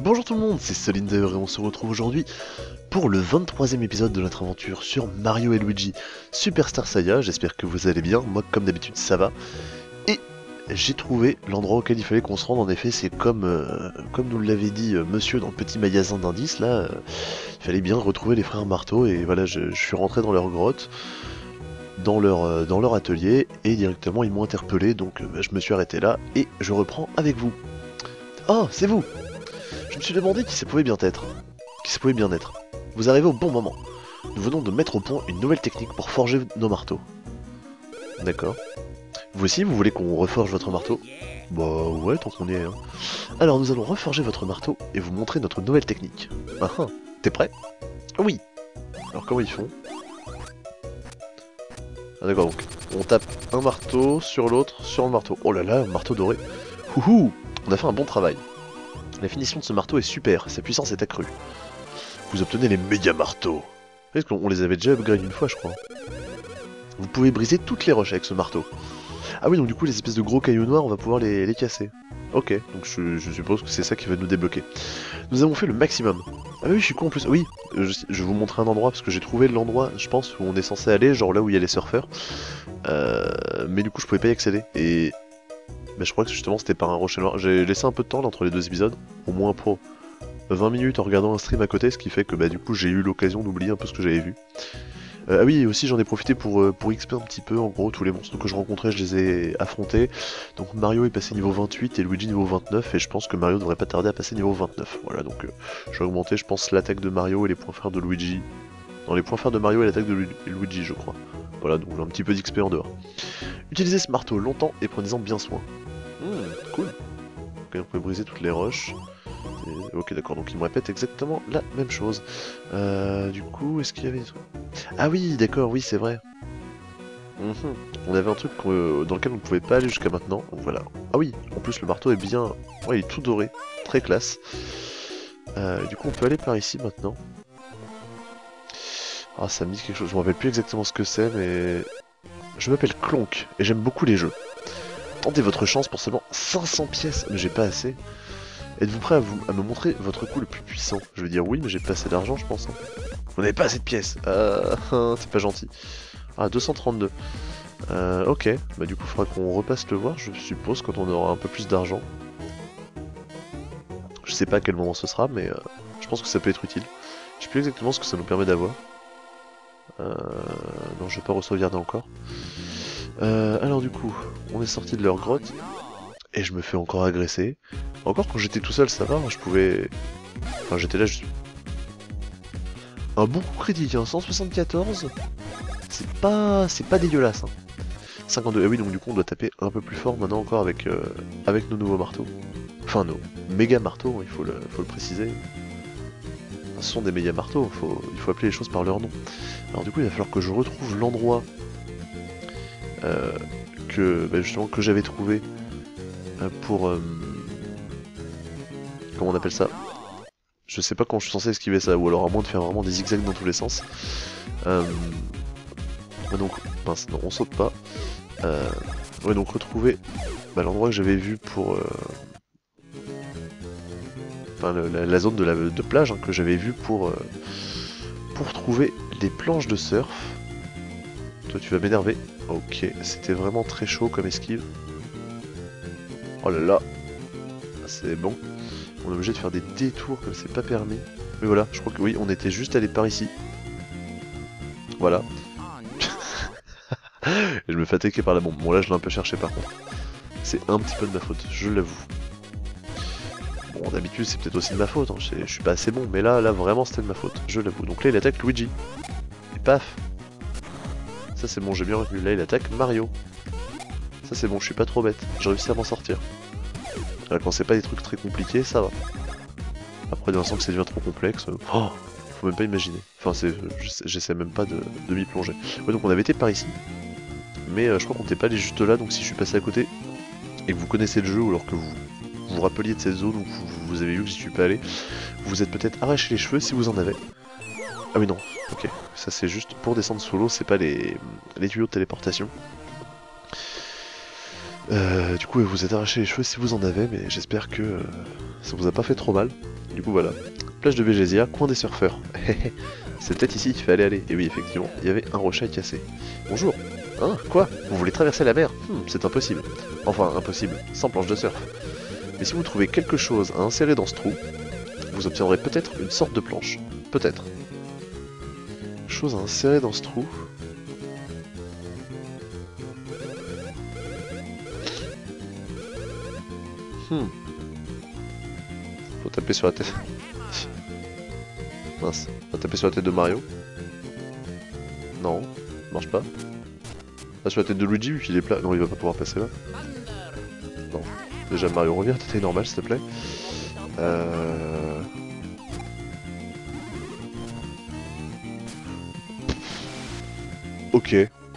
Bonjour tout le monde, c'est Solinder et on se retrouve aujourd'hui pour le 23e épisode de notre aventure sur Mario et Luigi Superstar Saga. J'espère que vous allez bien, moi comme d'habitude ça va. Et j'ai trouvé l'endroit auquel il fallait qu'on se rende, en effet c'est comme, euh, comme nous l'avait dit euh, monsieur dans le petit magasin d'indices là, euh, il fallait bien retrouver les frères Marteau et voilà je, suis rentré dans leur grotte. Dans leur, dans leur atelier et directement ils m'ont interpellé donc bah, je me suis arrêté là et je reprends avec vous. Oh c'est vous je me suis demandé qui ça pouvait bien être. Qui ça pouvait bien être. Vous arrivez au bon moment. Nous venons de mettre au point une nouvelle technique pour forger nos marteaux. D'accord. Vous aussi, vous voulez qu'on reforge votre marteau? Bah ouais, tant qu'on est. Hein. Alors nous allons reforger votre marteau et vous montrer notre nouvelle technique. Ah ah, t'es prêt? Oui. Alors comment ils font? Ah d'accord, donc on tape un marteau sur l'autre, sur le marteau. Oh là là, marteau doré. Houhou On a fait un bon travail. La finition de ce marteau est super, sa puissance est accrue. Vous obtenez les méga marteaux. Est-ce qu'on les avait déjà upgrade une fois, je crois Vous pouvez briser toutes les roches avec ce marteau. Ah oui, donc du coup, les espèces de gros cailloux noirs, on va pouvoir les, les casser. Ok, donc je, suppose que c'est ça qui va nous débloquer. Nous avons fait le maximum. Ah oui, je suis con en plus. Oui, je, je vais vous montrer un endroit, parce que j'ai trouvé l'endroit, je pense, où on est censé aller, genre là où il y a les surfeurs. Euh, mais du coup, je pouvais pas y accéder. Et mais je crois que justement c'était par un rocher noir. J'ai laissé un peu de temps là, entre les deux épisodes, au moins pour 20 minutes en regardant un stream à côté, ce qui fait que bah du coup j'ai eu l'occasion d'oublier un peu ce que j'avais vu. Euh, ah oui, et aussi j'en ai profité pour, euh, pour XP un petit peu, en gros tous les monstres que je rencontrais je les ai affrontés. Donc Mario est passé niveau 28 et Luigi niveau 29 et je pense que Mario devrait pas tarder à passer niveau 29. Voilà donc euh, je vais augmenter je pense l'attaque de Mario et les points forts de Luigi. Dans les points forts de Mario et l'attaque de Lu Luigi je crois. Voilà donc j'ai un petit peu d'XP en dehors. Utilisez ce marteau longtemps et prenez-en bien soin. Hmm, cool. Ok, on peut briser toutes les roches. Ok, d'accord, donc il me répète exactement la même chose. Euh, du coup, est-ce qu'il y avait des trucs? Ah oui, d'accord, oui, c'est vrai. Mhm. On avait un truc qu'on- dans lequel on ne pouvait pas aller jusqu'à maintenant. Voilà. Ah oui, en plus le marteau est bien... Ouais, il est tout doré. Très classe. Euh, du coup, on peut aller par ici maintenant. Ah, ça me dit quelque chose. Je me rappelle plus exactement ce que c'est, mais... Je m'appelle Clonk, et j'aime beaucoup les jeux. Tentez votre chance pour seulement 500 pièces, mais j'ai pas assez. Êtes-vous prêt à, me montrer votre coup le plus puissant? Je veux dire oui, mais j'ai pas assez d'argent, je pense. hein. Vous n'avez pas assez de pièces. C'est pas gentil. Ah, 232. Euh, ok, bah du coup, il faudra qu'on repasse le voir, je suppose, quand on aura un peu plus d'argent. Je sais pas à quel moment ce sera, mais euh, je pense que ça peut être utile. Je sais plus exactement ce que ça nous permet d'avoir. Euh, non, je vais pas re-sauvegarder encore. Euh, alors du coup, on est sorti de leur grotte et je me fais encore agresser. Encore quand j'étais tout seul, ça va, je pouvais. Enfin, j'étais là, je. Un bon coup critique, hein, 174. C'est pas, c'est pas dégueulasse. Hein. 52. Ah oui, donc du coup, on doit taper un peu plus fort maintenant encore avec euh, avec nos nouveaux marteaux. Enfin, nos méga marteaux, il faut le, préciser. Ce sont des méga marteaux, il faut appeler les choses par leur nom. Alors du coup, il va falloir que je retrouve l'endroit que bah, justement que j'avais trouvé euh, pour euh, comment on appelle ça? Je sais pas quand je suis censé esquiver ça ou alors à moins de faire vraiment des zigzags dans tous les sens. Euh, donc mince non on saute pas. Euh, ouais donc retrouver bah, l'endroit que j'avais vu pour euh, enfin la, zone de la de plage hein, que j'avais vu pour euh, pour trouver les planches de surf. Toi tu vas m'énerver Ok, c'était vraiment très chaud comme esquive. Oh là là, c'est bon. On est obligé de faire des détours comme c'est pas permis. Mais voilà, je crois que oui, on était juste allé par ici. Voilà. Je me fais attaquer par la bombe. Bon là je l'ai un peu cherché par contre. C'est un petit peu de ma faute, je l'avoue. Bon d'habitude c'est peut-être aussi de ma faute, hein. je, je suis pas assez bon, mais là, là vraiment c'était de ma faute, je l'avoue. Donc là il attaque Luigi. Et paf ça c'est bon, j'ai bien retenu. Là, il attaque Mario. Ça c'est bon, je suis pas trop bête. J'ai réussi à m'en sortir. Là, quand c'est pas des trucs très compliqués, ça va. Après, d'un sens que ça devient trop complexe, euh, oh, faut même pas imaginer. Enfin, je- j'essaie même pas de, m'y plonger. Ouais, donc on avait été par ici. Mais euh, je crois qu'on n'était pas allé juste là, donc si je suis passé à côté et que vous connaissez le jeu, ou alors que vous vous, rappeliez de cette zone où vous, vous avez vu que j'y suis pas allé, vous êtes peut-être arraché les cheveux si vous en avez. Ah oui non, ok. Ça c'est juste pour descendre solo, c'est pas les, les tuyaux de téléportation. Euh, du coup, vous êtes arraché les cheveux si vous en avez, mais j'espère que euh, ça vous a pas fait trop mal. Du coup voilà. Plage de Végésia, coin des surfeurs. C'est peut-être ici qu'il fallait aller. Et oui, effectivement, il y avait un rocher à casser. Bonjour. Hein Quoi? Vous voulez traverser la mer? Hmm, C'est impossible. Enfin, impossible, sans planche de surf. Mais si vous trouvez quelque chose à insérer dans ce trou, vous obtiendrez peut-être une sorte de planche. Peut-être. Chose à insérer dans ce trou. Hmm. Faut taper sur la tête. Mince. Faut taper sur la tête de Mario. Non, marche pas. Ah, sur la tête de Luigi vu qu'il est plat. Non, il va pas pouvoir passer là. Non. Déjà Mario revient, t'étais normal s'il te plaît. Euh... Ok.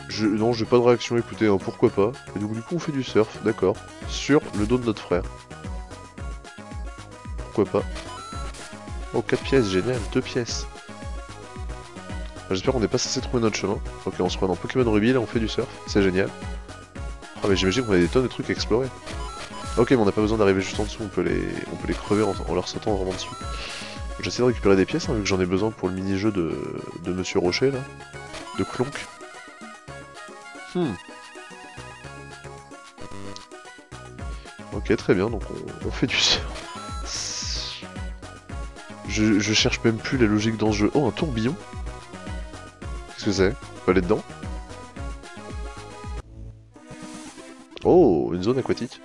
Je... Non, j'ai pas de réaction, écoutez, hein, pourquoi pas. Et donc du coup on fait du surf, d'accord. Sur le dos de notre frère. Pourquoi pas. Oh, 4 pièces, génial, 2 pièces. J'espère qu'on n'est pas censé trouver notre chemin. Ok, on se croit dans Pokémon Ruby, là on fait du surf, c'est génial. Ah mais j'imagine qu'on a des tonnes de trucs à explorer. Ok, mais on n'a pas besoin d'arriver juste en dessous, on peut les, on peut les crever en, leur sautant vraiment dessus. J'essaie de récupérer des pièces, hein, vu que j'en ai besoin pour le mini-jeu de, de Monsieur Rocher, là. De Clonk. Hmm. Ok, très bien, donc on, fait du surf. Je, je cherche même plus la logique dans ce jeu. Oh, un tourbillon Qu'est-ce que c'est? On peut aller dedans? Oh, une zone aquatique.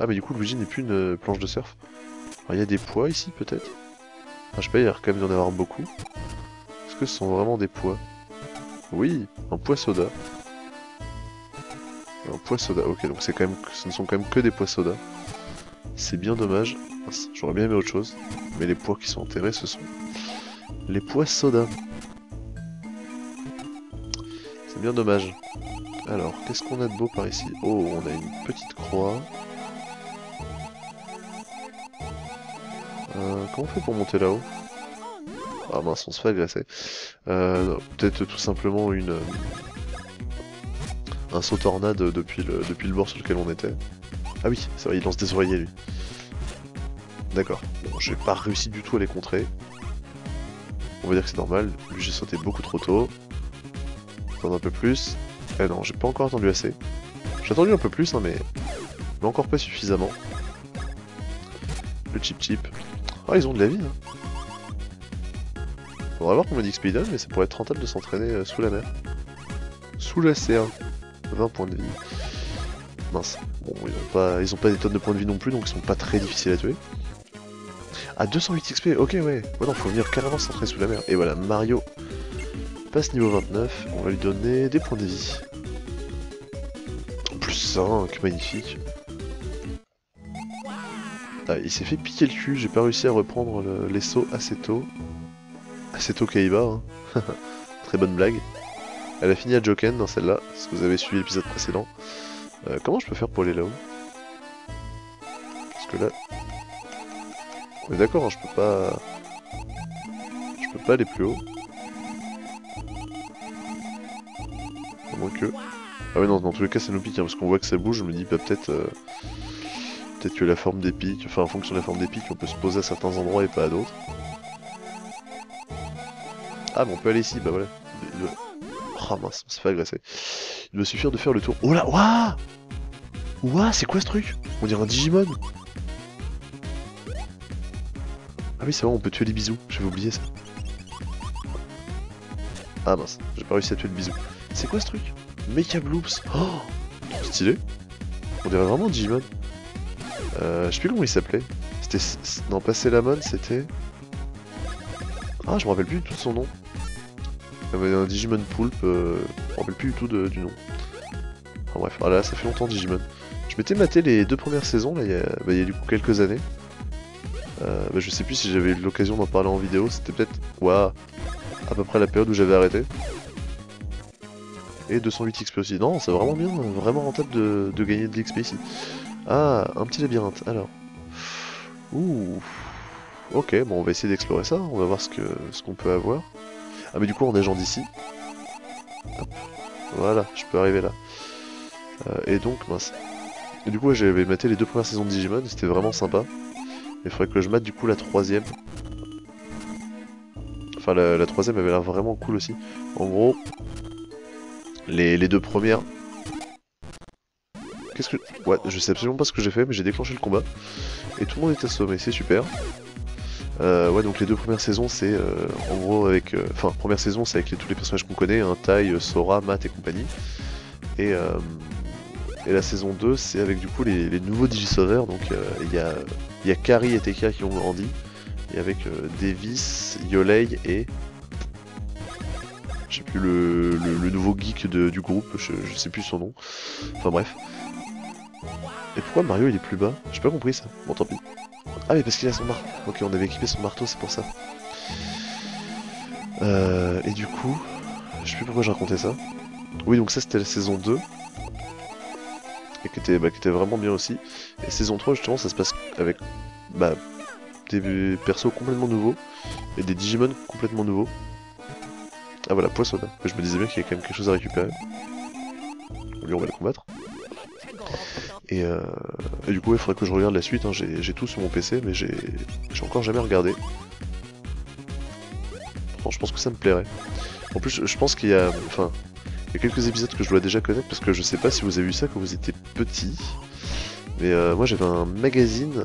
Ah mais du coup Luigi n'est plus une euh, planche de surf. Alors il y a des poids ici peut-être? Ah, Je sais pas, il y a quand même d'en avoir beaucoup. Est-ce que ce sont vraiment des poids? Oui, un poids soda. Un poids soda, ok donc c'est quand même, ce ne sont quand même que des poids soda. C'est bien dommage, j'aurais bien aimé autre chose. Mais les poids qui sont enterrés ce sont les poids soda. C'est bien dommage. Alors, qu'est-ce qu'on a de beau par ici? Oh, on a une petite croix. Euh, comment on fait pour monter là-haut? Ah mince, on se fait agresser. Euh, Peut-être tout simplement une... Un saut tornade depuis le, bord sur lequel on était. Ah oui, c'est vrai, il lance des oreillers lui. D'accord. Bon, j'ai pas réussi du tout à les contrer. On va dire que c'est normal. Lui, j'ai sauté beaucoup trop tôt. Attendre un peu plus. Eh non, j'ai pas encore attendu assez. J'ai attendu un peu plus, hein, mais... mais encore pas suffisamment. Le chip chip. Ah, ils ont de la vie, hein. Faudra voir combien d'XP ils donnent, mais ça pourrait être rentable de s'entraîner euh, sous la mer. Sous la C1. 20 points de vie. Mince. Bon, ils ont, pas, ils ont pas des tonnes de points de vie non plus, donc ils sont pas très difficiles à tuer. Ah, 208 XP, ok, ouais. Ouais, non, faut venir carrément s'entraîner sous la mer. Et voilà, Mario passe niveau 29. On va lui donner des points de vie. Plus 5, magnifique. Ah, il s'est fait piquer le cul, j'ai pas réussi à reprendre le, les sauts assez tôt. Assez tôt Kaiba, hein. Très bonne blague. Elle a fini à Joken dans celle-là, si vous avez suivi l'épisode précédent. Euh, comment je peux faire pour aller là-haut Parce que là... Est d'accord, hein, je peux pas... Je peux pas aller plus haut. À moins que... Ah ouais non, dans tous les cas ça nous pique, hein, parce qu'on voit que ça bouge, je me dis bah, peut-être... Euh... Peut-être que la forme des pics, enfin en fonction de la forme des pics, on peut se poser à certains endroits et pas à d'autres. Ah mais on peut aller ici, bah voilà. Oh mince, on s'est fait agresser. Il doit suffire de faire le tour. Oh là, waouh Ouah, c'est quoi ce truc? On dirait un Digimon Ah oui, c'est vrai, on peut tuer les bisous. J'avais oublié ça. Ah mince, j'ai pas réussi à tuer le bisou. C'est quoi ce truc? Mecha Bloops Oh Stylé On dirait vraiment Digimon. Euh, je sais plus comment il s'appelait. C'était... Non, pas Lamon, c'était... Ah, je me rappelle plus du tout de son nom. Y avait un Digimon Poulpe, euh... je me rappelle plus du tout du nom. Enfin bref, voilà, ça fait longtemps Digimon. Je m'étais maté les deux premières saisons, là, il y a, bah, du coup quelques années. Euh, bah, je sais plus si j'avais eu l'occasion d'en parler en vidéo, c'était peut-être... À peu près la période où j'avais arrêté. Et 208 XP aussi. Non, c'est vraiment bien, vraiment rentable de, gagner de l'XP ici. Ah, un petit labyrinthe, alors. Ouh. Ok, bon, on va essayer d'explorer ça, on va voir ce qu'on peut avoir. Ah, mais du coup, est gens d'ici. Voilà, je peux arriver là. Euh, et donc, mince. Et du coup, j'avais maté les deux premières saisons de Digimon, c'était vraiment sympa. Il faudrait que je mate du coup la troisième. Enfin la, troisième avait l'air vraiment cool aussi. En gros, les, les deux premières. Qu'est-ce que... Ouais, je sais absolument pas ce que j'ai fait, mais j'ai déclenché le combat. Et tout le monde est assommé, c'est super. Euh, ouais, donc les deux premières saisons, c'est euh, en gros avec. euh, Enfin, première saison, c'est avec tous les personnages qu'on connaît, hein, Tai, Sora, Matt et compagnie. Et, la saison 2, c'est avec du coup les, nouveaux Digisauveurs. Donc il y, a, Kari et Teka qui ont grandi. Et avec Davis, Yolei et. Je sais plus le, nouveau geek du groupe, je sais plus son nom. Enfin bref. Et pourquoi Mario il est plus bas? J'ai pas compris ça. Bon tant pis. Ah mais parce qu'il a son marteau. Ok, on avait équipé son marteau, c'est pour ça. Euh, et du coup, je sais plus pourquoi j'ai raconté ça. Oui, donc ça c'était la saison 2. Et qui était, bah, qui était vraiment bien aussi. Et saison 3, justement, ça se passe avec bah, des persos complètement nouveaux. Et des Digimon complètement nouveaux. Ah voilà, Poissonne. Je me disais bien qu'il y avait quand même quelque chose à récupérer. Lui, on va le combattre. Et, euh, du coup, il faudrait que je regarde la suite. hein. J'ai tout sur mon PC, mais j'ai encore jamais regardé. Je pense que ça me plairait. En plus, je- pense qu'il y a, enfin, il y a quelques épisodes que je dois déjà connaître parce que je sais pas si vous avez vu ça quand vous étiez petit. Mais euh, moi, j'avais un magazine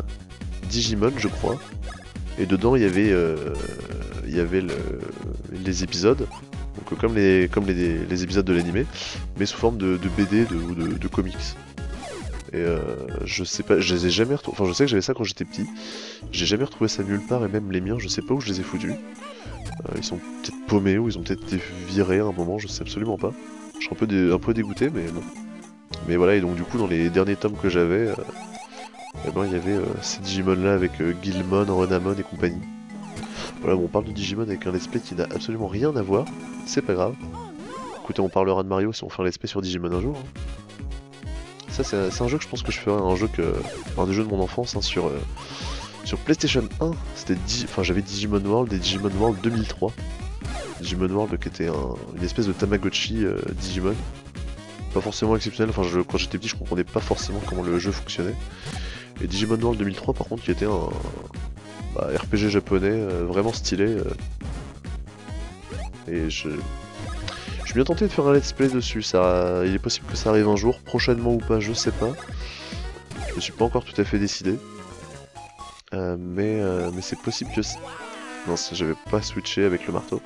Digimon, je crois, et dedans il y avait, euh, il y avait le- les épisodes. Donc euh, comme les comme les, les épisodes de l'animé, mais sous forme de, BD ou de comics. Et euh, je sais pas, je les ai jamais retrouvés. Enfin, je sais que j'avais ça quand j'étais petit. J'ai jamais retrouvé ça nulle part, et même les miens, je sais pas où je les ai foutus. Euh, ils sont peut-être paumés ou ils ont peut-être été virés à un moment, je sais absolument pas. Je suis un peu, dégoûté, mais bon. Mais voilà, et donc du coup, dans les derniers tomes que j'avais, euh, eh ben, il y avait euh, ces Digimon-là avec Guilmon, Renamon et compagnie. Voilà, bon, on parle de Digimon avec un let's qui n'a absolument rien à voir, c'est pas grave. Écoutez, on parlera de Mario si on fait un let's sur Digimon un jour. hein. Ça, c'est un, jeu que je pense que je ferai, un jeu que. Un des jeux de mon enfance hein, sur. euh, sur PlayStation 1, c'était enfin j'avais Digimon World et Digimon World 2003. Digimon World qui était un- une espèce de Tamagotchi euh, Digimon. Pas forcément exceptionnel, enfin quand j'étais petit je comprenais pas forcément comment le jeu fonctionnait. Et Digimon World 2003 par contre qui était un bah, RPG japonais euh, vraiment stylé. Et je... Bien tenté de faire un let's play dessus, ça... il est possible que ça arrive un jour, prochainement ou pas, je sais pas. Je suis pas encore tout à fait décidé. Euh, mais euh, mais c'est possible que... Non, j'avais pas switché avec le marteau.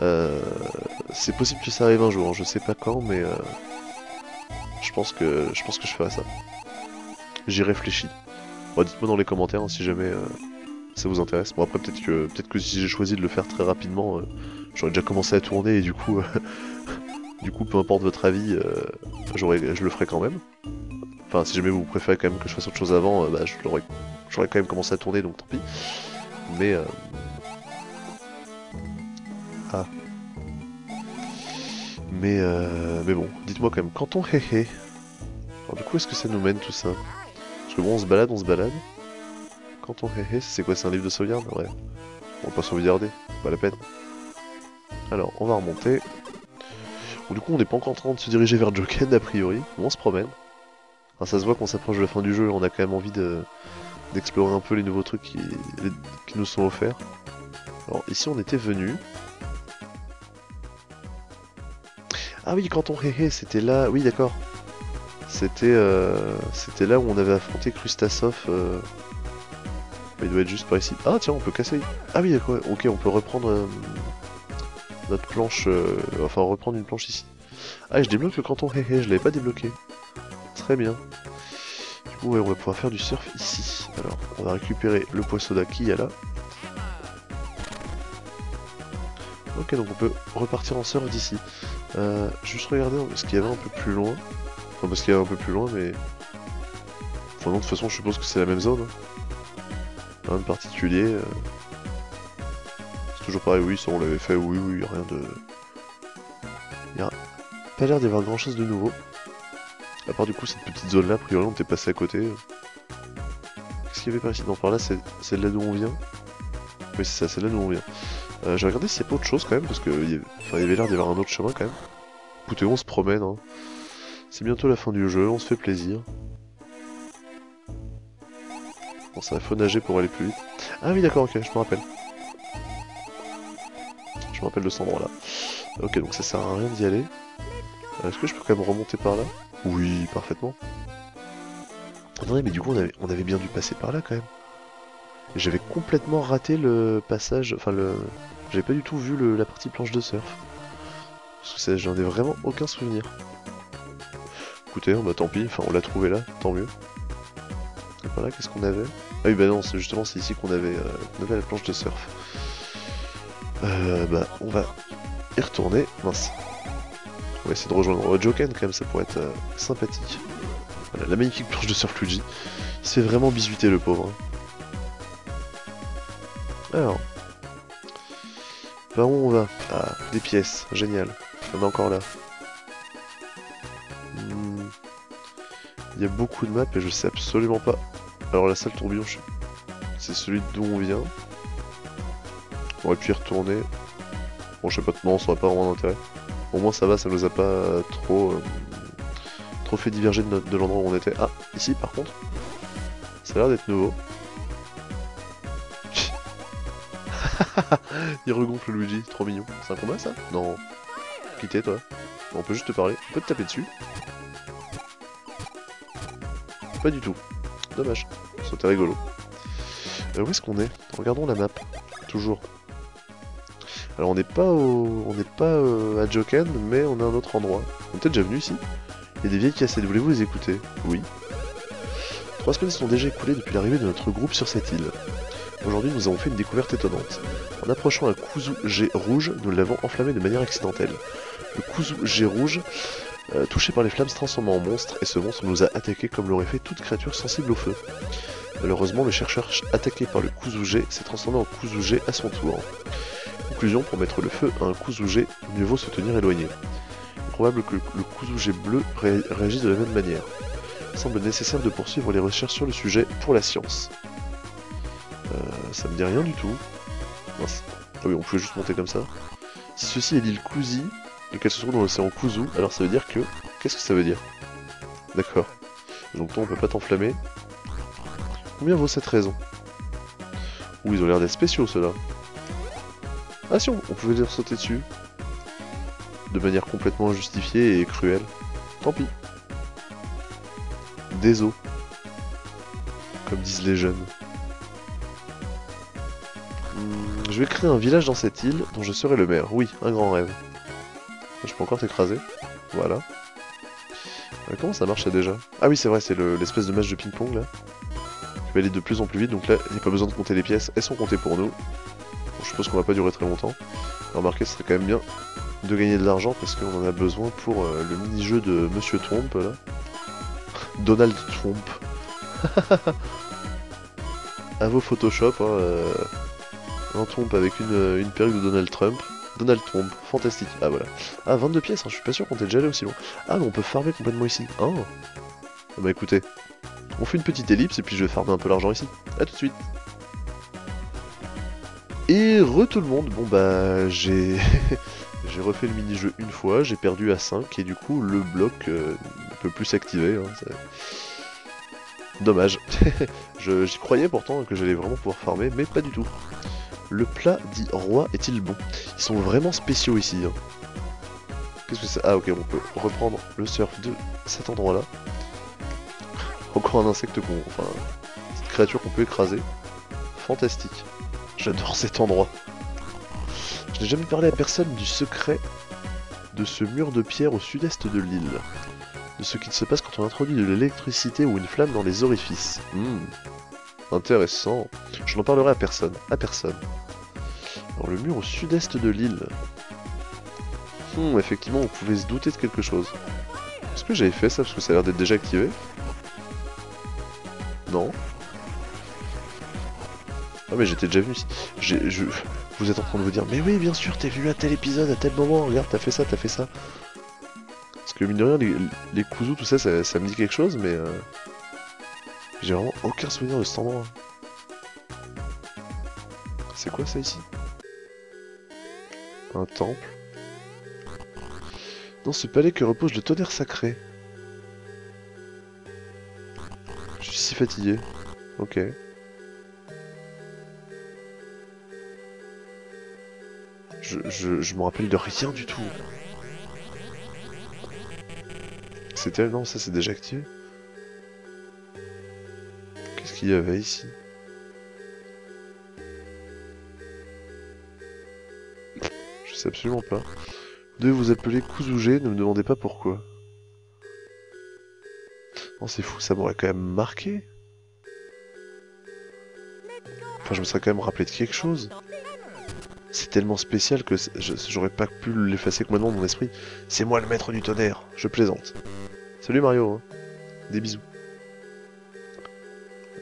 Euh, c'est possible que ça arrive un jour, je sais pas quand, mais... Je pense que je pense que je ferai ça. J'y réfléchis. Bon, dites-moi dans les commentaires hein, si jamais ça vous intéresse. Bon après peut-être que peut-être que si j'ai choisi de le faire très rapidement, j'aurais déjà commencé à tourner et du coup euh, du coup peu importe votre avis, euh, je le ferai quand même. Enfin si jamais vous préférez quand même que je fasse autre chose avant, euh, bah j'aurais quand même commencé à tourner donc tant pis. Mais. Ah. Mais euh... mais bon, dites-moi quand même, quand on hé hé. Alors du coup est-ce que ça nous mène tout ça? Parce que bon on se balade, on se balade. Quand on hé hé, c'est quoi C'est un livre de sauvegarde? Ouais. On va pas sauvegarder, pas la peine. Alors, on va remonter. Du coup, on n'est pas encore en train de se diriger vers Joken, a priori. On se promène. Enfin, ça se voit qu'on s'approche de la fin du jeu, on a quand même envie de d'explorer un peu les nouveaux trucs qui, nous sont offerts. Alors, ici, on était venu. Ah oui, quand on hé hé, c'était là... Oui, d'accord. C'était euh, c'était là où on avait affronté Krustasov. euh, Il doit être juste par ici. Ah tiens, on peut casser. Ah oui, d'accord. Ok, on peut reprendre euh, notre planche. euh, Enfin, reprendre une planche ici. Ah, je débloque le canton. Hé je l'avais pas débloqué. Très bien. Du coup, ouais, on va pouvoir faire du surf ici. Alors, on va récupérer le poisson est là. Ok, donc on peut repartir en surf d'ici. Euh, juste regarder ce qu'il y avait un peu plus loin. Enfin, parce qu'il y avait un peu plus loin, mais... Enfin non, de toute façon, je suppose que c'est la même zone. hein. Rien de particulier. euh. Toujours pareil, oui, ça on l'avait fait, oui, oui, rien de... Il y a pas l'air d'y avoir grand chose de nouveau. À part du coup cette petite zone là, a priori on était passé à côté. Qu'est-ce qu'il y avait par ici Non, par là c'est c'est là d'où on vient. Oui, c'est ça, c'est là d'où on vient. Euh, J'ai regardé s'il y a pas autre chose quand même, parce que il y avait, enfin, il y avait l'air d'y avoir un autre chemin quand même. Écoutez, on se promène. Hein. C'est bientôt la fin du jeu, on se fait plaisir. Bon, ça, faut nager pour aller plus vite. Ah oui, d'accord, ok, je me rappelle. Je me rappelle de cet endroit-là. Ok, donc ça sert à rien d'y aller. Euh, Est-ce que je peux quand même remonter par là? Oui, parfaitement. Attendez, mais du coup, on avait, bien dû passer par là quand même. J'avais complètement raté le passage, enfin le... J'avais pas du tout vu la partie planche de surf. Parce que j'en ai vraiment aucun souvenir. Écoutez, bah tant pis, enfin on l'a trouvé là, tant mieux. Voilà, qu'est-ce qu'on avait? Ah oui bah non, c'est justement c'est ici qu'on avait, euh, avait la planche de surf. Euh, bah on va y retourner. Mince. On va essayer de rejoindre Joken quand même, ça pourrait être euh, sympathique. Voilà, la magnifique planche de surf Luigi. Il vraiment bisuter le pauvre. hein. Alors. Par où on va Ah, des pièces, génial. On est encore là. Hmm. Il y a beaucoup de maps et je sais absolument pas. Alors la salle tourbillon, c'est celui d'où on vient. On aurait pu y retourner. Bon, je sais pas, non, ça aurait pas vraiment d'intérêt. Au moins ça va, ça nous a pas euh, trop, euh, trop fait diverger de, l'endroit où on était. Ah, ici par contre, ça a l'air d'être nouveau. Il regonfle Luigi, trop mignon. C'est un combat ça? Non. Quittez toi. On peut juste te parler. On peut te taper dessus. Pas du tout. Dommage. C'était rigolo. Euh, où est-ce qu'on est? Regardons la map. Toujours. Alors on n'est pas au... on n'est pas euh, à Joken, mais on est à un autre endroit. On est peut-être déjà venu ici Il y a des vieilles cassettes, voulez-vous les écouter? Oui. Trois semaines sont déjà écoulées depuis l'arrivée de notre groupe sur cette île. Aujourd'hui, nous avons fait une découverte étonnante. En approchant un Kuzu rouge, nous l'avons enflammé de manière accidentelle. Le Kuzu rouge, euh, touché par les flammes, se transforma en monstre, et ce monstre nous a attaqué comme l'aurait fait toute créature sensible au feu. Malheureusement, le chercheur ch- attaqué par le Kuzu s'est transformé en Kuzu à son tour. Pour mettre le feu à un Kuzu G, mieux vaut se tenir éloigné. Il est probable que le Kuzu G bleu ré- réagisse de la même manière. Il semble nécessaire de poursuivre les recherches sur le sujet pour la science. Euh, ça me dit rien du tout. Ah oui, on pouvait juste monter comme ça. Si ceci est l'île Kuzi, et qu'elle se trouve dans l'océan Kuzu, alors ça veut dire que... Qu'est-ce que ça veut dire? D'accord. Donc toi, on peut pas t'enflammer. Combien vaut cette raison? Ouh, ils ont l'air d'être spéciaux, ceux-là. Ah si, on, pouvait leur sauter dessus. De manière complètement injustifiée et cruelle. Tant pis. Des os. Comme disent les jeunes. Hmm, je vais créer un village dans cette île dont je serai le maire. Oui, un grand rêve. Je peux encore t'écraser. Voilà. Euh, comment ça marche ça déjà? Ah oui, c'est vrai, c'est le- l'espèce de match de ping-pong là. Je vais aller de plus en plus vite, donc là, il n'y a pas besoin de compter les pièces. Elles sont comptées pour nous. Je suppose qu'on va pas durer très longtemps. Remarquez, ce serait quand même bien de gagner de l'argent parce qu'on en a besoin pour euh, le mini-jeu de Monsieur Trump. Donald Trump. à vos Photoshop, hein, euh, un Trump avec une, euh, une perruque de Donald Trump. Donald Trump, fantastique. Ah voilà. Ah, 22 pièces, hein, je suis pas sûr qu'on t'ait déjà allé aussi loin. Ah, mais on peut farmer complètement ici. Ah bah écoutez, on fait une petite ellipse et puis je vais farmer un peu l'argent ici. A tout de suite. Et re tout le monde, bon bah j'ai j'ai refait le mini-jeu une fois, j'ai perdu à 5 et du coup le bloc euh, ne peut plus s'activer. hein, Dommage. J'y croyais pourtant que j'allais vraiment pouvoir farmer, mais pas du tout. Le plat dit roi est-il bon? Ils sont vraiment spéciaux ici. hein. Qu'est-ce que c'est? Ah ok, on peut reprendre le surf de cet endroit-là. Encore un insecte qu'on... Enfin, cette créature qu'on peut écraser. Fantastique. J'adore cet endroit. Je n'ai jamais parlé à personne du secret de ce mur de pierre au sud-est de l'île. De ce qu'il se passe quand on introduit de l'électricité ou une flamme dans les orifices. Hmm. Intéressant. Je n'en parlerai à personne. À personne. Alors le mur au sud-est de l'île. Hmm, effectivement, on pouvait se douter de quelque chose. Est-ce que j'avais fait ça parce que ça a l'air d'être déjà activé? Non. Ah mais j'étais déjà venu ici. Je... Vous êtes en train de vous dire, mais oui, bien sûr, t'es venu à tel épisode, à tel moment, regarde, t'as fait ça, t'as fait ça. Parce que mine de rien, les, les Kuzu, tout ça, ça, ça me dit quelque chose, mais... euh, J'ai vraiment aucun souvenir de cet endroit. C'est quoi ça ici? Un temple? Dans ce palais que repose le tonnerre sacré. Je suis si fatigué. Ok. Je, me rappelle de rien du tout. C'était... Non, ça c'est déjà activé. Qu'est-ce qu'il y avait ici? Je sais absolument pas. Devez vous appeler Kuzuge, ne me demandez pas pourquoi. Non, c'est fou, ça m'aurait quand même marqué. Enfin, je me serais quand même rappelé de quelque chose. C'est tellement spécial que j'aurais pas pu l'effacer complètement de mon esprit. C'est moi le maître du tonnerre, je plaisante. Salut Mario, hein. des bisous.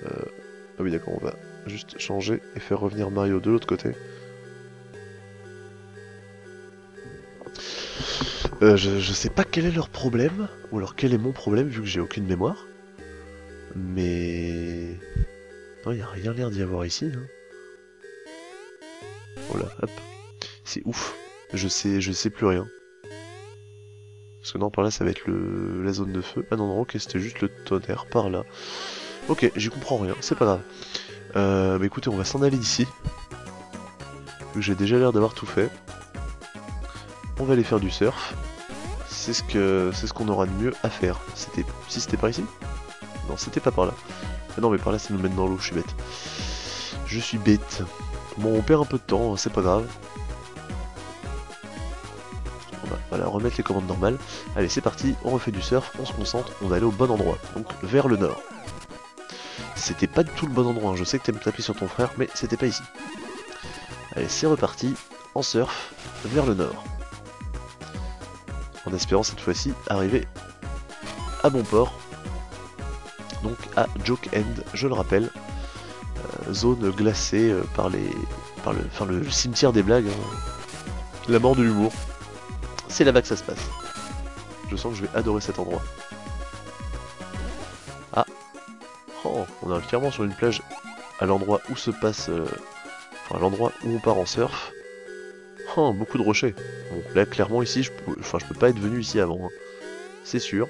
Euh... Ah oui d'accord, on va juste changer et faire revenir Mario de l'autre côté. Euh, je, sais pas quel est leur problème, ou alors quel est mon problème vu que j'ai aucune mémoire. Mais... Non, il a rien l'air d'y avoir ici. Hein. Voilà, hop. C'est ouf. Je sais, je sais plus rien. Parce que non, par là, ça va être la zone de feu. Ah non, non, ok, c'était juste le tonnerre par là. Ok, j'y comprends rien, c'est pas grave. Euh, bah écoutez, on va s'en aller d'ici. J'ai déjà l'air d'avoir tout fait. On va aller faire du surf c'est ce que c'est ce qu'on aura de mieux à faire. Si c'était par ici? Non, c'était pas par là. Ah non, mais par là, ça nous mène dans l'eau. Je suis bête. Je suis bête. Bon, on perd un peu de temps, c'est pas grave. On va voilà, remettre les commandes normales. Allez, c'est parti, on refait du surf, on se concentre, on va aller au bon endroit, donc vers le nord. C'était pas du tout le bon endroit, hein. je sais que t'aimes taper sur ton frère, mais c'était pas ici. Allez, c'est reparti, en surf, vers le nord en espérant cette fois-ci arriver à bon port. Donc à Joke End, je le rappelle, zone glacée euh, par les, par le, enfin le, cimetière des blagues, hein. la mort de l'humour. C'est là-bas que ça se passe. Je sens que je vais adorer cet endroit. Ah, oh, on est clairement sur une plage à l'endroit où se passe, euh, enfin à l'endroit où on part en surf. Oh, beaucoup de rochers. Bon, là, clairement, ici, je peux, enfin, je peux pas être venu ici avant. Hein. C'est sûr.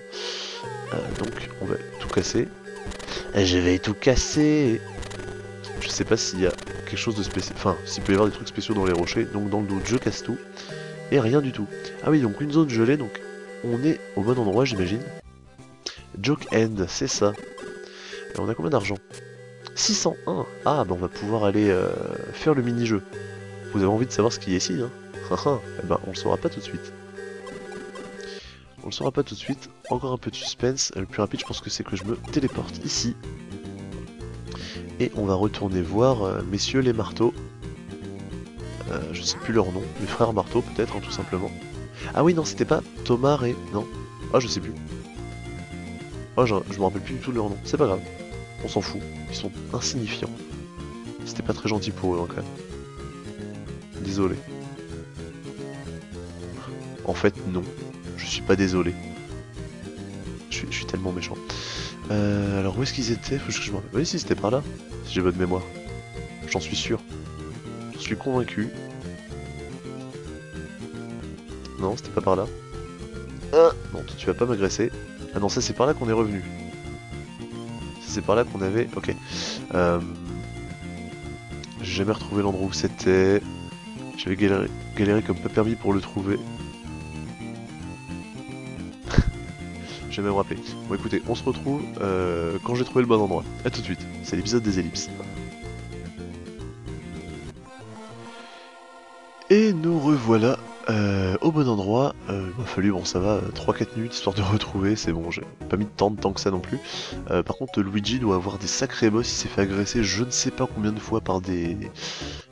Euh, donc, on va tout casser. Je vais tout casser sais pas s'il y a quelque chose de spécial. Enfin, s'il peut y avoir des trucs spéciaux dans les rochers. Donc, dans le doute, je casse tout. Et rien du tout. Ah oui, donc une zone gelée. Donc, on est au bon endroit, j'imagine. Joke End, c'est ça. On a combien d'argent? 601 Ah, bah on va pouvoir aller euh, faire le mini-jeu. Vous avez envie de savoir ce qu'il y a ici, hein? Eh ben, on le saura pas tout de suite. On le saura pas tout de suite. Encore un peu de suspense. Le plus rapide, je pense que c'est que je me téléporte ici. Et on va retourner voir euh, messieurs les marteaux. Euh, je sais plus leur nom. Les frères marteaux, peut-être, hein, tout simplement. Ah oui, non, c'était pas Thomas et... Non. Ah, je sais plus. Ah, je, je me rappelle plus du tout leur nom. C'est pas grave. On s'en fout. Ils sont insignifiants. C'était pas très gentil pour eux, hein, quand même. Désolé. En fait, non. Je suis pas désolé. Je suis, tellement méchant. Euh, alors, où est-ce qu'ils étaient? Oui, si, c'était par là. Si j'ai bonne mémoire. J'en suis sûr. J'en suis convaincu. Non, c'était pas par là. Ah non, tu vas pas m'agresser. Ah non, ça c'est par là qu'on est revenu. C'est par là qu'on avait... Ok. Euh... J'ai jamais retrouvé l'endroit où c'était. J'avais galéré, comme pas permis pour le trouver. Même rappelé. Bon écoutez, on se retrouve euh, quand j'ai trouvé le bon endroit. A tout de suite, c'est l'épisode des ellipses. Et nous revoilà euh, au bon endroit, euh, il m'a fallu, bon ça va, 3-4 minutes histoire de retrouver, c'est bon, j'ai pas mis de temps de temps que ça non plus. Par contre, Luigi doit avoir des sacrés boss, il s'est fait agresser je ne sais pas combien de fois par des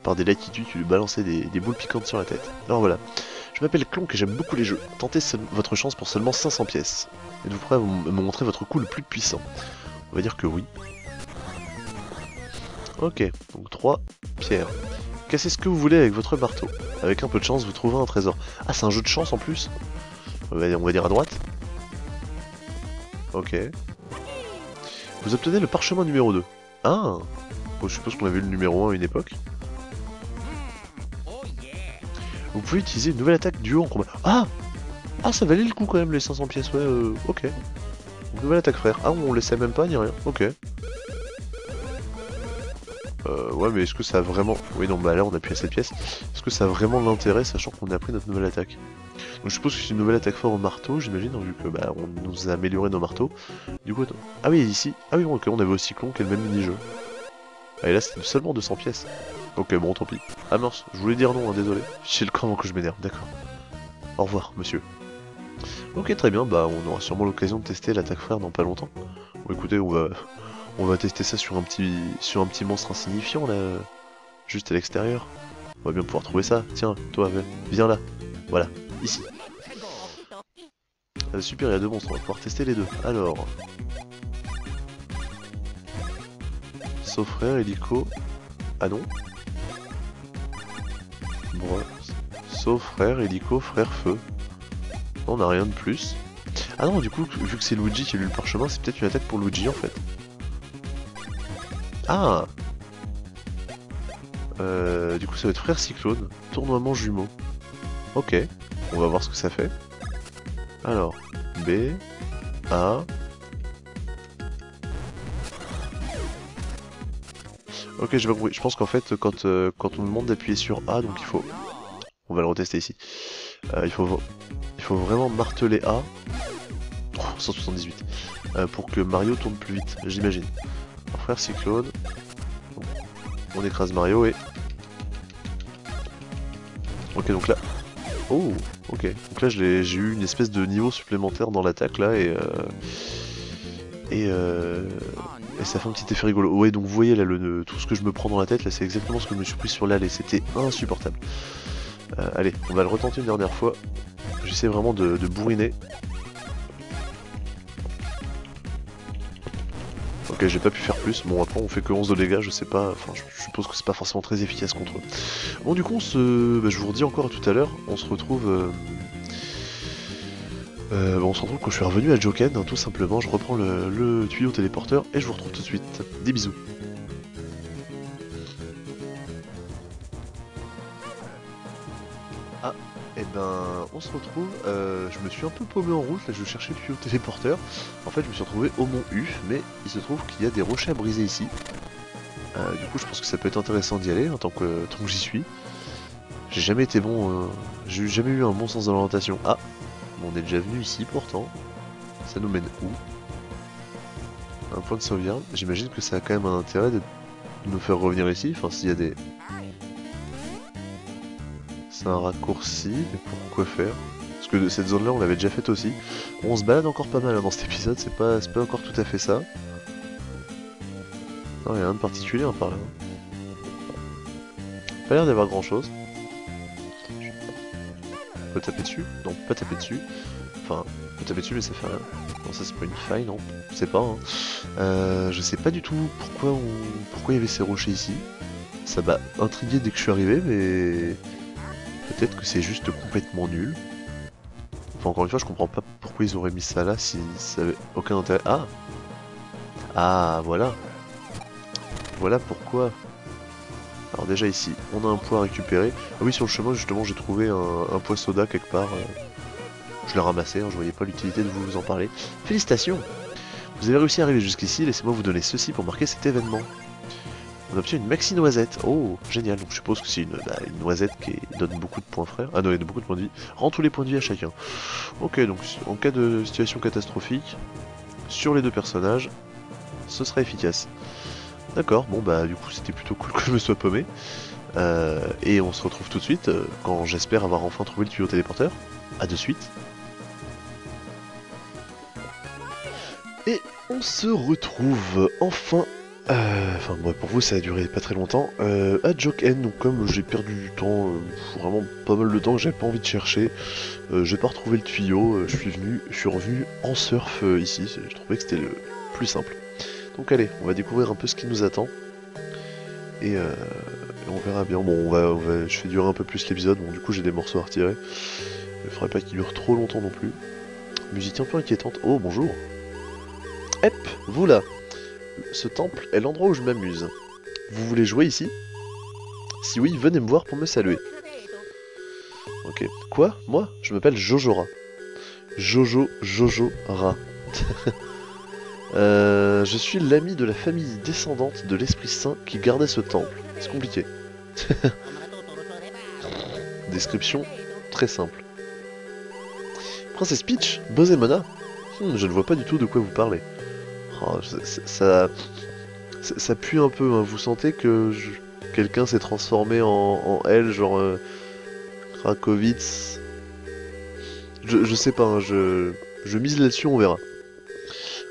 par des latitudes, tu lui balançais des, boules piquantes sur la tête. Alors voilà, je m'appelle Clonk et j'aime beaucoup les jeux. Tentez votre chance pour seulement 500 pièces. Êtes-vous prêt à me montrer votre coup le plus puissant? On va dire que oui. Ok, donc 3 pierres. Cassez ce que vous voulez avec votre marteau. Avec un peu de chance, vous trouverez un trésor. Ah, c'est un jeu de chance en plus on va, dire à droite. Ok. Vous obtenez le parchemin numéro 2. Ah Je suppose qu'on avait le numéro 1 à une époque. Vous pouvez utiliser une nouvelle attaque duo en combat. Ah Ah, ça valait le coup quand même les 500 pièces, ouais, euh, ok. Nouvelle attaque frère. Ah, on laissait même pas ni rien, ok. Euh, ouais, mais est-ce que ça a vraiment... Oui, non, bah là, on appuie à cette pièce. Est-ce que ça a vraiment l'intérêt, sachant qu'on a appris notre nouvelle attaque? Donc je suppose que c'est une nouvelle attaque fort au marteau, j'imagine, vu que bah, on nous a amélioré nos marteaux. Du coup, attends. Ah oui, ici. Ah oui, ok, on avait au cyclone est le même mini-jeu. Ah, et là, c'était seulement 200 pièces. Ok, bon, tant pis. Ah mince, je voulais dire non, hein, désolé. J'ai le avant que je m'énerve, d'accord. Au revoir, monsieur. Ok, très bien, bah on aura sûrement l'occasion de tester l'attaque frère dans pas longtemps. Bon, écoutez, on va, on va tester ça sur un petit, sur un petit monstre insignifiant là, juste à l'extérieur. On va bien pouvoir trouver ça. Tiens, toi, viens là. Voilà, ici. Ah, super, il y a deux monstres, on va pouvoir tester les deux. Alors... Sauf frère, hélico... Ah non sauf frère, hélico, frère, feu. On n'a rien de plus. Ah non, du coup, vu que c'est Luigi qui a lu le parchemin, c'est peut-être une attaque pour Luigi en fait. Ah euh, Du coup, ça va être frère cyclone, tournoiement jumeau. Ok, on va voir ce que ça fait. Alors, B, A. Ok, je compris. Je pense qu'en fait, quand, euh, on me demande d'appuyer sur A, donc il faut... On va le retester ici. Euh, il faut vraiment marteler A. 178. Euh, pour que Mario tourne plus vite, j'imagine. Frère Cyclone. On écrase Mario et... Ok, donc là... Oh, ok. Donc là, j'ai eu une espèce de niveau supplémentaire dans l'attaque, là, et... Et, et ça fait un petit effet rigolo. Ouais, donc vous voyez, là, le, tout ce que je me prends dans la tête, là, c'est exactement ce que je me suis pris sur l'allée. C'était insupportable. allez, on va le retenter une dernière fois. J'essaie vraiment de, bourriner. Ok, j'ai pas pu faire plus. Bon, après, on fait que 11 de dégâts, je sais pas. Enfin, je, suppose que c'est pas forcément très efficace contre eux. Bon, du coup. Bah, je vous redis encore à tout à l'heure. On se retrouve... Euh, euh, on se retrouve quand je suis revenu à Joken, hein, tout simplement. Je reprends le tuyau téléporteur et je vous retrouve tout de suite. Des bisous. Et eh ben, on se retrouve, euh, je me suis un peu paumé en route, là je cherchais le tuyau téléporteur. En fait, je me suis retrouvé au mont U, mais il se trouve qu'il y a des rochers à briser ici. Euh, du coup, je pense que ça peut être intéressant d'y aller en tant que, tant que j'y suis. J'ai jamais été bon, euh, j'ai jamais eu un bon sens de l'orientation. On est déjà venu ici pourtant. Ça nous mène où? Un point de sauvegarde. J'imagine que ça a quand même un intérêt de nous faire revenir ici. Enfin, s'il y a des, c'est un raccourci, mais pourquoi faire? Parce que cette zone-là, on l'avait déjà faite aussi. On se balade encore pas mal hein, dans cet épisode, c'est pas, encore tout à fait ça. Non, il a rien de particulier hein, par là. Pas l'air d'avoir grand-chose. Taper dessus Non, pas taper dessus. Enfin, peut taper dessus, mais ça fait. Non, ça c'est pas une faille, non Je sais pas. Hein. Euh, je sais pas du tout pourquoi, on... pourquoi il y avait ces rochers ici. Ça m'a intrigué dès que je suis arrivé, mais Peut-être que c'est juste complètement nul. Enfin, encore une fois, je comprends pas pourquoi ils auraient mis ça là si ça avait aucun intérêt. Ah Ah, voilà Voilà pourquoi. Alors déjà ici, on a un poids à récupérer. Ah oui, sur le chemin, justement, j'ai trouvé un, poids soda quelque part. Euh. Je l'ai ramassé, hein, je voyais pas l'utilité de vous en parler. Félicitations Vous avez réussi à arriver jusqu'ici, laissez-moi vous donner ceci pour marquer cet événement. On obtient une maxi noisette. Oh, génial. Donc je suppose que c'est une, bah, noisette qui donne beaucoup de points frères. Ah non, donne beaucoup de points de vie. Rend tous les points de vie à chacun. Ok, donc en cas de situation catastrophique, sur les deux personnages, ce sera efficace. D'accord, bon bah du coup c'était plutôt cool que je me sois paumé. Euh, et on se retrouve tout de suite euh, quand j'espère avoir enfin trouvé le tuyau téléporteur. A de suite. Et on se retrouve enfin euh, enfin, moi, pour vous, ça a duré pas très longtemps. À Joken, donc comme j'ai perdu du temps, vraiment pas mal de temps j'avais pas envie de chercher, j'ai pas retrouvé le tuyau, je suis venu, je suis revenu en surf ici, je trouvais que c'était le plus simple. Donc allez, on va découvrir un peu ce qui nous attend. Et, on verra bien. Bon, on va, je fais durer un peu plus l'épisode, bon du coup j'ai des morceaux à retirer. Il faudrait pas qu'il dure trop longtemps non plus. Musique un peu inquiétante. Oh, bonjour Hep, vous là ce temple est l'endroit où je m'amuse. Vous voulez jouer ici? Si oui, venez me voir pour me saluer. Ok. Quoi? Moi? Je m'appelle Jojora. Jojo Jojo Ra. euh... Je suis l'ami de la famille descendante de l'Esprit Saint qui gardait ce temple. C'est compliqué. Description très simple. Princesse Peach Bosemona hmm, Je ne vois pas du tout de quoi vous parlez. Oh, ça, pue un peu, hein. vous sentez que quelqu'un s'est transformé en, elle, genre euh, Krakowitz. Je, je sais pas, hein, je, je mise là-dessus, on verra.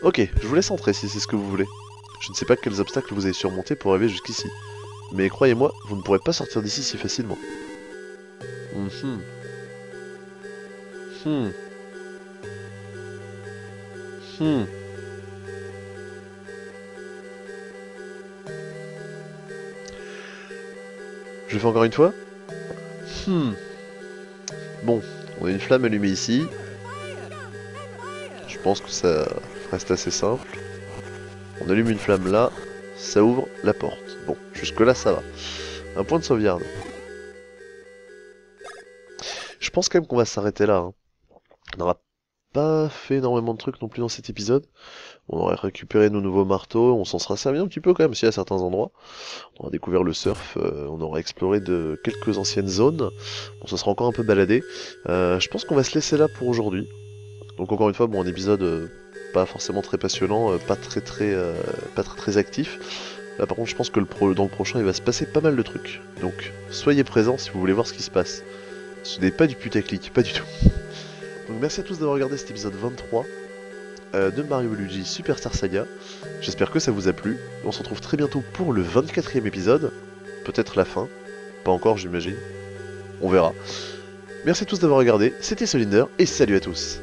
Ok, je vous laisse entrer si c'est ce que vous voulez. Je ne sais pas quels obstacles vous avez surmontés pour arriver jusqu'ici. Mais croyez-moi, vous ne pourrez pas sortir d'ici si facilement. Hmm. Hmm. Hmm. Je fais encore une fois Hmm. Bon, on a une flamme allumée ici. Je pense que ça reste assez simple. On allume une flamme là, ça ouvre la porte. Bon, jusque là ça va. Un point de sauvegarde. Je pense quand même qu'on va s'arrêter là. Hein. On n'aura pas fait énormément de trucs non plus dans cet épisode. On aurait récupéré nos nouveaux marteaux, on s'en sera servi un petit peu quand même, si à certains endroits. On a découvert le surf, euh, on aura exploré de quelques anciennes zones. Bon, ça sera encore un peu baladé. Euh, je pense qu'on va se laisser là pour aujourd'hui. Donc encore une fois, bon, un épisode euh, pas forcément très passionnant, pas très très pas très actif. Par contre, je pense que dans le prochain, il va se passer pas mal de trucs. Donc soyez présents si vous voulez voir ce qui se passe. Ce n'est pas du putaclic, pas du tout. Donc merci à tous d'avoir regardé cet épisode 23 euh, de Mario Luigi Superstar Saga. J'espère que ça vous a plu. On se retrouve très bientôt pour le 24e épisode. Peut-être la fin. Pas encore j'imagine. On verra. Merci à tous d'avoir regardé, c'était Solinder et salut à tous